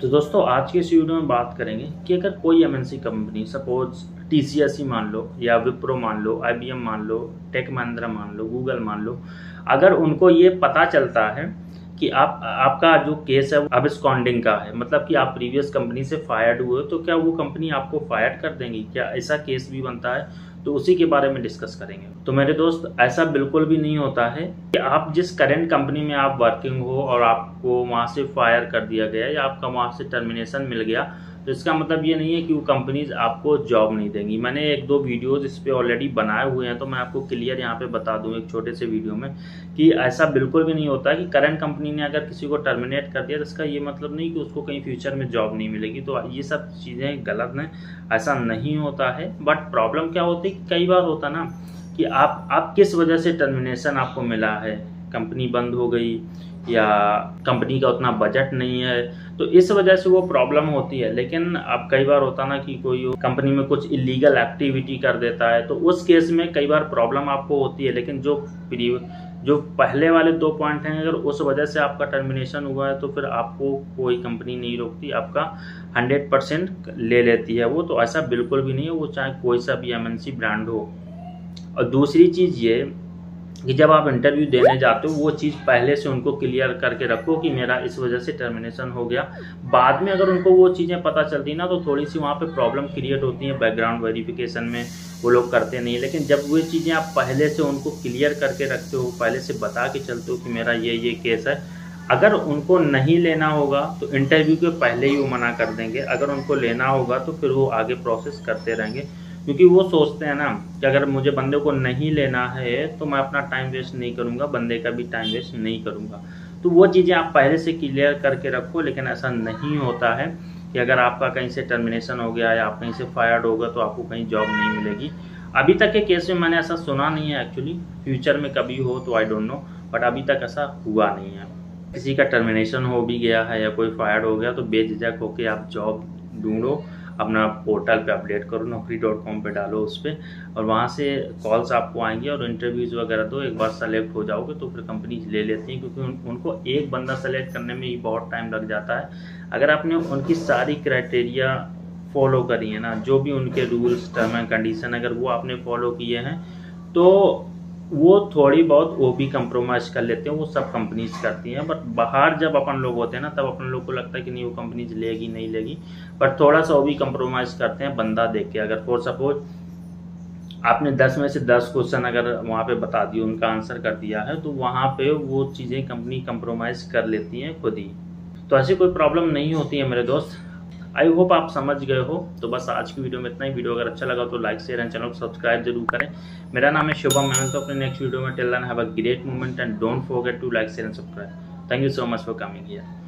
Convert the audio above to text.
तो दोस्तों, आज के इस वीडियो में बात करेंगे कि अगर कोई एमएनसी कंपनी सपोज़ ही मान लो या विप्रो मान लो आईबीएम मान लो टेक महिंद्रा मान लो गूगल मान लो, अगर उनको ये पता चलता है कि आप, आपका जो केस है अब स्कॉन्डिंग का है मतलब कि आप प्रीवियस कंपनी से फायर्ड हुए तो क्या वो कंपनी आपको फायर कर देंगी? क्या ऐसा केस भी बनता है? तो उसी के बारे में डिस्कस करेंगे। तो मेरे दोस्त, ऐसा बिल्कुल भी नहीं होता है कि आप जिस करेंट कंपनी में आप वर्किंग हो और आपको वहाँ से फायर कर दिया गया या आपका वहाँ से टर्मिनेशन मिल गया तो इसका मतलब ये नहीं है कि वो कंपनीज़ आपको जॉब नहीं देंगी। मैंने एक दो वीडियोज़ इस पर ऑलरेडी बनाए हुए हैं तो मैं आपको क्लियर यहाँ पे बता दूँ एक छोटे से वीडियो में कि ऐसा बिल्कुल भी नहीं होता कि करंट कंपनी ने अगर किसी को टर्मिनेट कर दिया तो इसका ये मतलब नहीं कि उसको कहीं फ्यूचर में जॉब नहीं मिलेगी। तो ये सब चीज़ें गलत हैं, ऐसा नहीं होता है। बट प्रॉब्लम क्या होती है कई बार होता ना कि आप आप किस वजह से टर्मिनेशन आपको मिला है? कंपनी बंद हो गई या कंपनी का उतना बजट नहीं है तो इस वजह से वो प्रॉब्लम होती है। लेकिन अब कई बार होता ना कि कोई कंपनी में कुछ इलीगल एक्टिविटी कर देता है तो उस केस में कई बार प्रॉब्लम आपको होती है। लेकिन जो जो पहले वाले दो पॉइंट हैं, अगर उस वजह से आपका टर्मिनेशन हुआ है तो फिर आपको कोई कंपनी नहीं रोकती। आपका हंड्रेड परसेंट ले लेती है वो तो ऐसा बिल्कुल भी नहीं है। वो चाहे कोई सा भी एमएनसी ब्रांड हो। और दूसरी चीज़ ये कि जब आप इंटरव्यू देने जाते हो, वो चीज़ पहले से उनको क्लियर करके रखो कि मेरा इस वजह से टर्मिनेशन हो गया। बाद में अगर उनको वो चीज़ें पता चलती ना तो थोड़ी सी वहाँ पे प्रॉब्लम क्रिएट होती है बैकग्राउंड वेरिफिकेशन में। वो लोग करते नहीं, लेकिन जब वो चीज़ें आप पहले से उनको क्लियर करके रखते हो, पहले से बता के चलते हो कि मेरा ये ये केस है, अगर उनको नहीं लेना होगा तो इंटरव्यू के पहले ही वो मना कर देंगे। अगर उनको लेना होगा तो फिर वो आगे प्रोसेस करते रहेंगे। क्योंकि वो सोचते हैं ना कि अगर मुझे बंदे को नहीं लेना है तो मैं अपना टाइम वेस्ट नहीं करूँगा, बंदे का भी टाइम वेस्ट नहीं करूँगा। तो वो चीज़ें आप पहले से क्लियर करके रखो, लेकिन ऐसा नहीं होता है कि अगर आपका कहीं से टर्मिनेशन हो गया या आप कहीं से फायर्ड होगा तो आपको कहीं जॉब नहीं मिलेगी। अभी तक के केस में मैंने ऐसा सुना नहीं है एक्चुअली फ्यूचर में कभी हो तो आई डोंट नो बट अभी तक ऐसा हुआ नहीं है। किसी का टर्मिनेशन हो भी गया है या कोई फायर्ड हो गया तो बेझिझक होकर आप जॉब ढूंढो। अपना पोर्टल पे अपडेट करो नौकरी डॉट कॉम पर डालो उस पर और वहाँ से कॉल्स आपको आएँगी और इंटरव्यूज़ वगैरह दो एक बार सेलेक्ट हो जाओगे तो फिर कंपनी ले लेती हैं क्योंकि उन, उनको एक बंदा सेलेक्ट करने में ही बहुत टाइम लग जाता है। अगर आपने उनकी सारी क्राइटेरिया फॉलो करी है ना जो भी उनके रूल्स टर्म एंड कंडीशन अगर वो आपने फॉलो किए हैं तो वो थोड़ी बहुत वो भी कंप्रोमाइज कर लेते हैं, वो सब कंपनीज़ करती हैं। बट बाहर जब अपन लोग होते हैं ना, तब अपन लोग को लगता है कि नहीं, वो कंपनीज़ लेगी, नहीं लेगी। बट थोड़ा सा वो भी कंप्रोमाइज करते हैं बंदा देख के। अगर फॉर सपोज़ आपने दस में से दस क्वेश्चन अगर वहाँ पे बता दिए, उनका आंसर कर दिया है तो वहाँ पे वो चीज़ें कंपनी कंप्रोमाइज कर लेती हैं खुद ही। तो ऐसी कोई प्रॉब्लम नहीं होती है मेरे दोस्त। आई होप आप समझ गए हो। तो बस आज की वीडियो में इतना ही। वीडियो अगर अच्छा लगा तो लाइक, शेयर एंड चैनल को सब्सक्राइब ज़रूर करें। मेरा नाम है शुभम मैं तो अपने नेक्स्ट वीडियो में tell have a great movement and don't forget to like, share and subscribe. Thank you so much for coming here